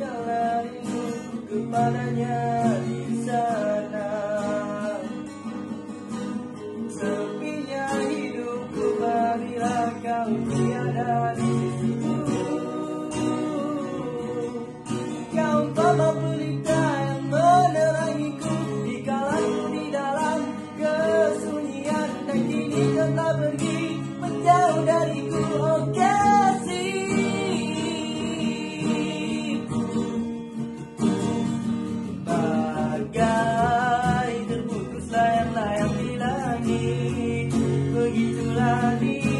segala rindu kepadanya di sana. Sepinya hidupku marilah kau tiada la vida.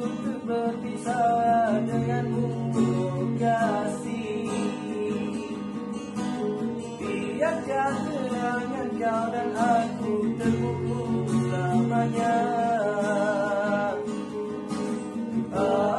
untuk berpisah denganmu kasih Biarkan kenangan kau dan aku terbuku selamanya. Ah.